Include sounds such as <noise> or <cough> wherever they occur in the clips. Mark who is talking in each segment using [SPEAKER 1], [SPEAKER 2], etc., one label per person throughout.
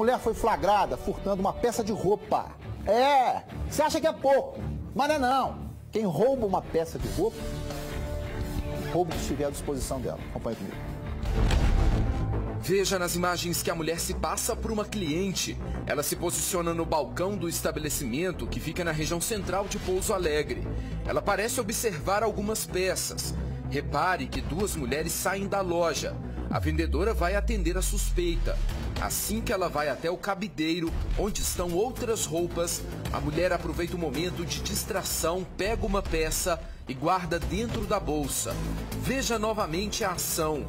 [SPEAKER 1] mulher foi flagrada furtando uma peça de roupa. É, você acha que é pouco, mas não é não. Quem rouba uma peça de roupa, rouba o que estiver à disposição dela. Acompanhe comigo.
[SPEAKER 2] Veja nas imagens que a mulher se passa por uma cliente. Ela se posiciona no balcão do estabelecimento que fica na região central de Pouso Alegre. Ela parece observar algumas peças. Repare que duas mulheres saem da loja. A vendedora vai atender a suspeita. Assim que ela vai até o cabideiro, onde estão outras roupas, a mulher aproveita o momento de distração, pega uma peça e guarda dentro da bolsa. Veja novamente a ação.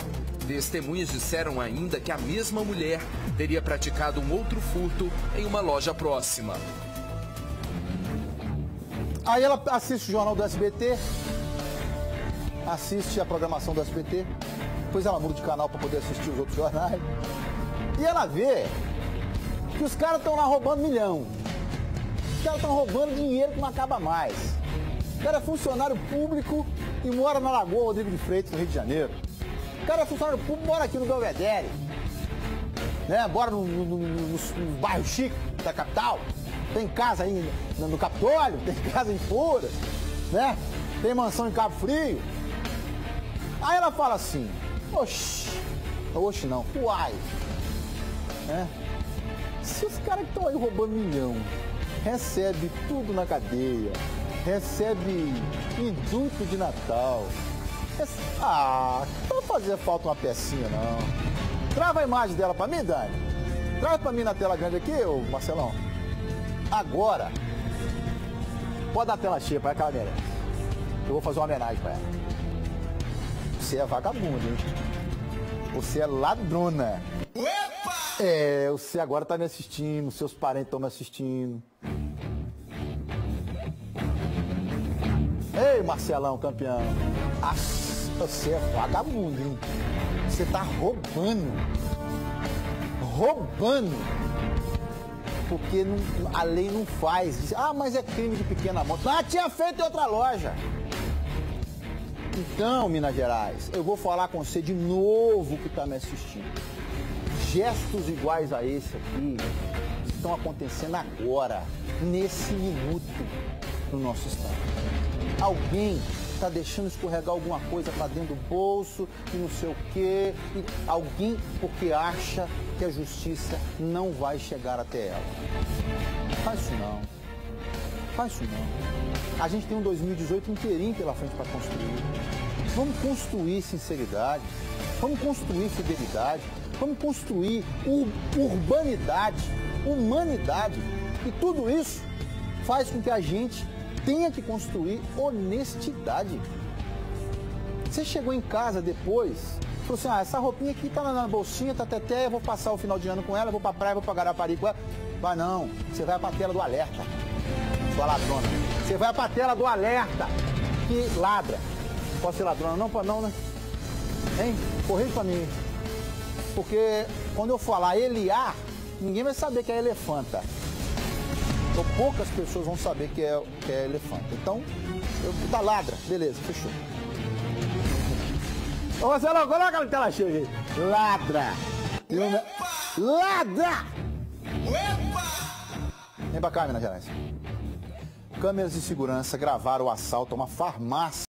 [SPEAKER 2] Testemunhas disseram ainda que a mesma mulher teria praticado um outro furto em uma loja próxima.
[SPEAKER 1] Aí ela assiste o jornal do SBT, assiste a programação do SBT, depois ela muda de canal para poder assistir os outros jornais. E ela vê que os caras estão lá roubando milhão. Os caras estão roubando dinheiro que não acaba mais. O cara é funcionário público e mora na Lagoa Rodrigo de Freitas, no Rio de Janeiro. O cara é funcionário público mora aqui no Belvedere. Né? Mora no, no, no, no, bairro chique da capital. Tem casa aí no, Capitólio, <laughs> tem casa em Fura, né? Tem mansão em Cabo Frio. Aí ela fala assim, oxi, oxi não, uai. Né? Se os caras que estão aí roubando milhão, recebe tudo na cadeia, recebe indulto de Natal. Rece... Ah, não fazia falta uma pecinha não. Trava a imagem dela pra mim, Dani. Traz pra mim na tela grande aqui, ô Marcelão. Agora, pode dar a tela cheia pra ela que merece. Eu vou fazer uma homenagem pra ela. Você é vagabundo, hein? Você é ladrona.
[SPEAKER 3] Opa!
[SPEAKER 1] É, você agora tá me assistindo, seus parentes estão me assistindo. Ei, Marcelão, campeão. Você é vagabundo, hein? Você tá roubando. Roubando. Porque não, a lei não faz. Ah, mas é crime de pequena monta. Ah, tinha feito em outra loja. Então, Minas Gerais, eu vou falar com você de novo que está me assistindo. Gestos iguais a esse aqui estão acontecendo agora, nesse minuto, no nosso estado. Alguém está deixando escorregar alguma coisa para dentro do bolso e não sei o quê. E alguém porque acha que a justiça não vai chegar até ela. Faz isso não. Faz isso não. A gente tem um 2018 inteirinho pela frente para construir. Vamos construir sinceridade, vamos construir fidelidade, vamos construir urbanidade, humanidade. E tudo isso faz com que a gente tenha que construir honestidade. Você chegou em casa depois, falou assim, ah, essa roupinha aqui tá na bolsinha, tá até, eu vou passar o final de ano com ela, vou pra praia, vou pra Garapari com ela. Vai não, você vai pra tela do alerta, sua ladrona. Você vai pra tela do alerta, que ladra. Posso ser ladrona? Não, não, né? Hein? Corrige pra mim. Porque quando eu falar Eliar, ninguém vai saber que é elefanta. Ou poucas pessoas vão saber que é, que é elefante. Então, eu tá ladra. Beleza, fechou. Ô Marcelo, coloca na tela cheia aí. Ladra. Ladra! Vem pra cá, Minas Gerais. Câmeras de segurança gravaram o assalto a uma farmácia.